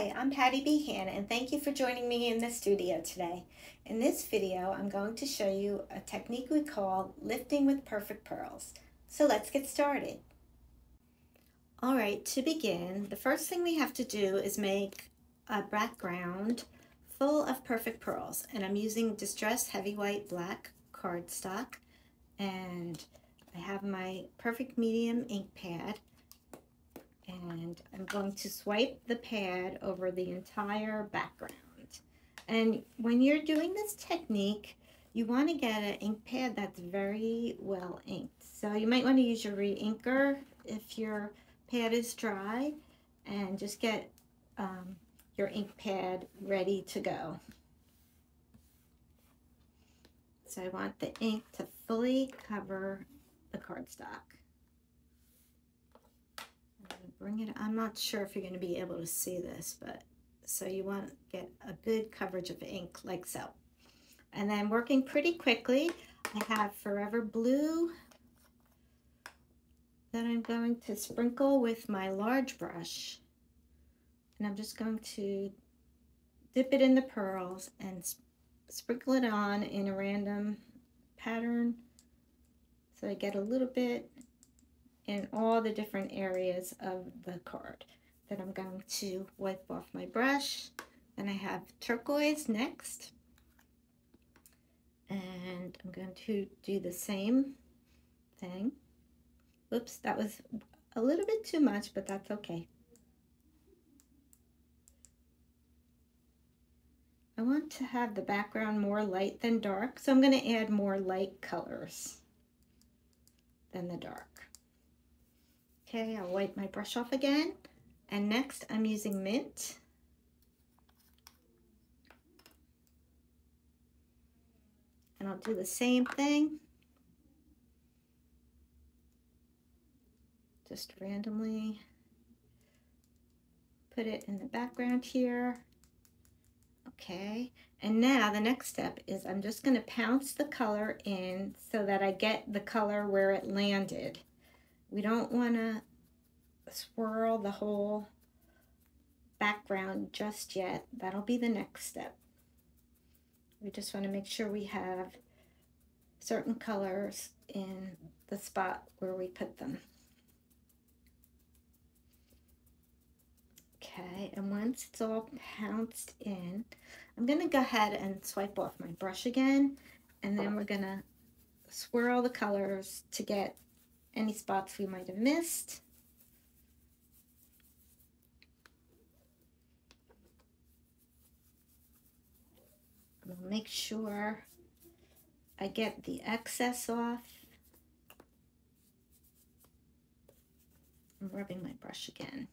Hi, I'm Patti Behan and thank you for joining me in the studio today. In this video, I'm going to show you a technique we call lifting with perfect pearls. So let's get started. All right, to begin, the first thing we have to do is make a background full of perfect pearls. And I'm using Distress Heavy White Black cardstock. And I have my Perfect Medium ink pad and I'm going to swipe the pad over the entire background. And when you're doing this technique, you want to get an ink pad that's very well inked. So you might want to use your re-inker if your pad is dry and just get um, your ink pad ready to go. So I want the ink to fully cover the cardstock bring it, I'm not sure if you're going to be able to see this, but so you want to get a good coverage of ink like so. And then working pretty quickly, I have Forever Blue that I'm going to sprinkle with my large brush. And I'm just going to dip it in the pearls and sprinkle it on in a random pattern. So I get a little bit in all the different areas of the card. Then I'm going to wipe off my brush. Then I have turquoise next. And I'm going to do the same thing. Oops, that was a little bit too much, but that's okay. I want to have the background more light than dark, so I'm going to add more light colors than the dark. Okay, I'll wipe my brush off again. And next I'm using Mint. And I'll do the same thing. Just randomly put it in the background here. Okay, and now the next step is I'm just going to pounce the color in so that I get the color where it landed. We don't want to swirl the whole background just yet. That'll be the next step. We just want to make sure we have certain colors in the spot where we put them. Okay, and once it's all pounced in, I'm going to go ahead and swipe off my brush again, and then we're going to swirl the colors to get any spots we might have missed. I'll make sure I get the excess off. I'm rubbing my brush again.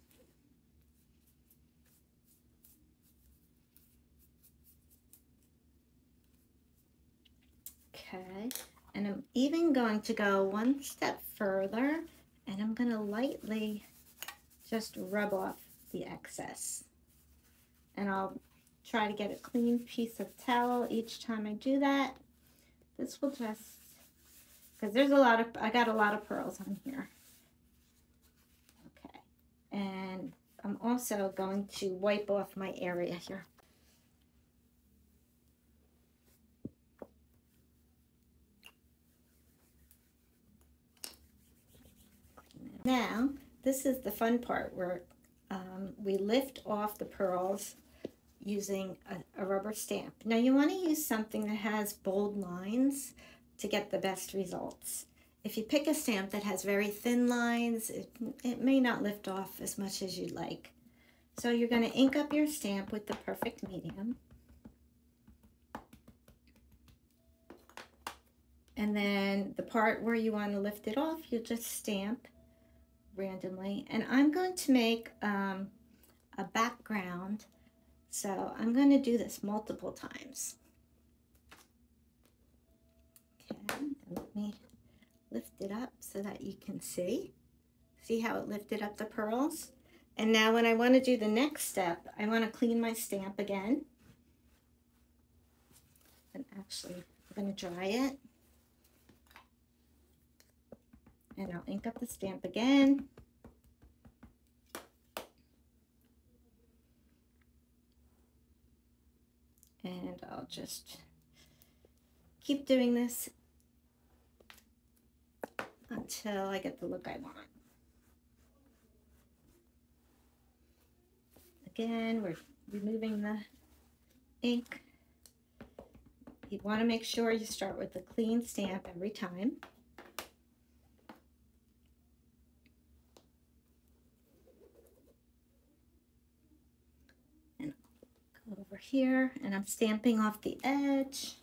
Okay, and I'm even going to go one step further and I'm going to lightly just rub off the excess. And I'll try to get a clean piece of towel each time I do that. This will just, because there's a lot of, I got a lot of pearls on here. Okay, and I'm also going to wipe off my area here. Now, this is the fun part where um, we lift off the pearls using a, a rubber stamp. Now you want to use something that has bold lines to get the best results. If you pick a stamp that has very thin lines, it, it may not lift off as much as you'd like. So you're going to ink up your stamp with the perfect medium. And then the part where you want to lift it off, you'll just stamp randomly. And I'm going to make um, a background. So I'm going to do this multiple times. Okay, let me lift it up so that you can see. See how it lifted up the pearls? And now when I want to do the next step, I want to clean my stamp again. And actually, I'm going to dry it. And I'll ink up the stamp again. And I'll just keep doing this until I get the look I want. Again, we're removing the ink. You want to make sure you start with a clean stamp every time. And go over here and I'm stamping off the edge.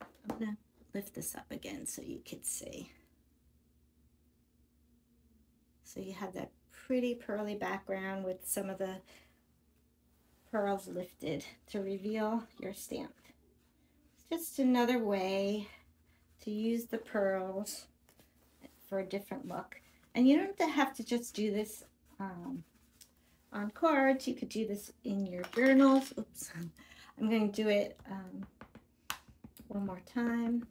I'm to lift this up again so you could see. So you have that pretty pearly background with some of the pearls lifted to reveal your stamp. It's just another way to use the pearls for a different look. And you don't have to just do this um, on cards. You could do this in your journals. Oops. I'm going to do it um, one more time.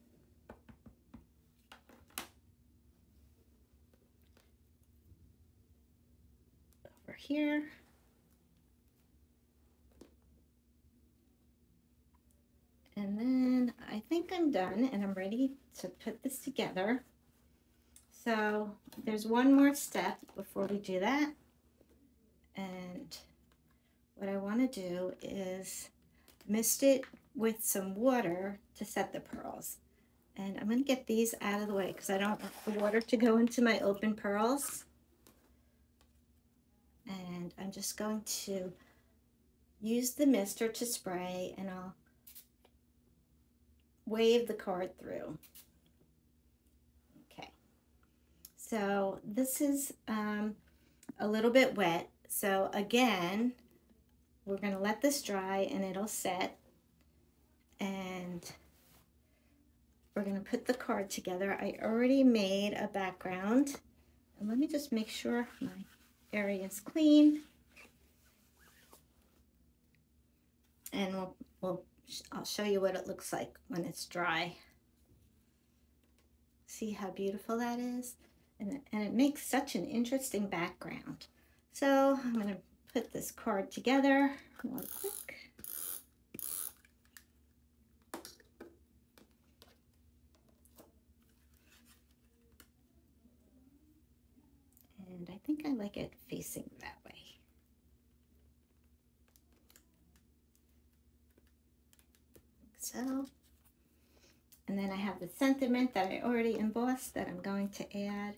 Over here. And then I think I'm done and I'm ready to put this together. So there's one more step before we do that. And what I want to do is mist it with some water to set the pearls. And I'm going to get these out of the way because I don't want the water to go into my open pearls. And I'm just going to use the mister to spray and I'll wave the card through. Okay, so this is um, a little bit wet. So again, we're going to let this dry and it'll set. And we're going to put the card together. I already made a background. And let me just make sure my area is clean. And we'll, we'll I'll show you what it looks like when it's dry. See how beautiful that is? And and it makes such an interesting background. So I'm going to put this card together real quick. And I think I like it facing that way. so. And then I have the sentiment that I already embossed that I'm going to add.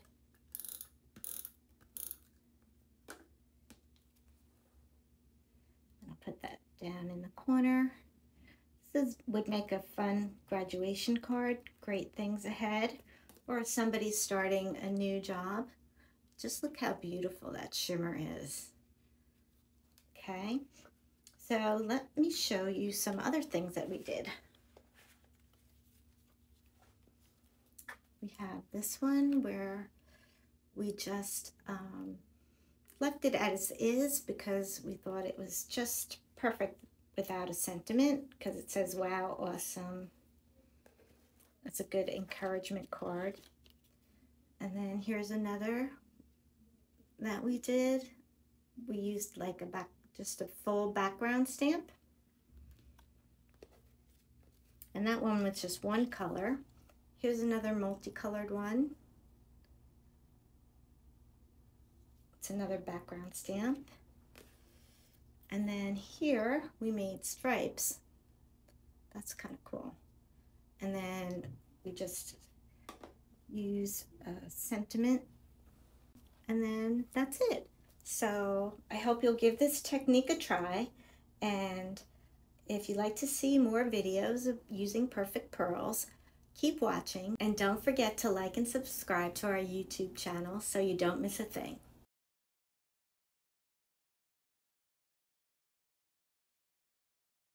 And I'll put that down in the corner. This is, would make a fun graduation card, great things ahead, or if somebody's starting a new job. Just look how beautiful that shimmer is. Okay, so let me show you some other things that we did. We have this one where we just um, left it as is because we thought it was just perfect without a sentiment because it says, wow, awesome. That's a good encouragement card. And then here's another that we did. We used like a back just a full background stamp. And that one was just one color. Here's another multicolored one. It's another background stamp. And then here we made stripes. That's kind of cool. And then we just use a sentiment and then that's it. So I hope you'll give this technique a try. And if you'd like to see more videos of using perfect pearls, keep watching. And don't forget to like and subscribe to our YouTube channel so you don't miss a thing.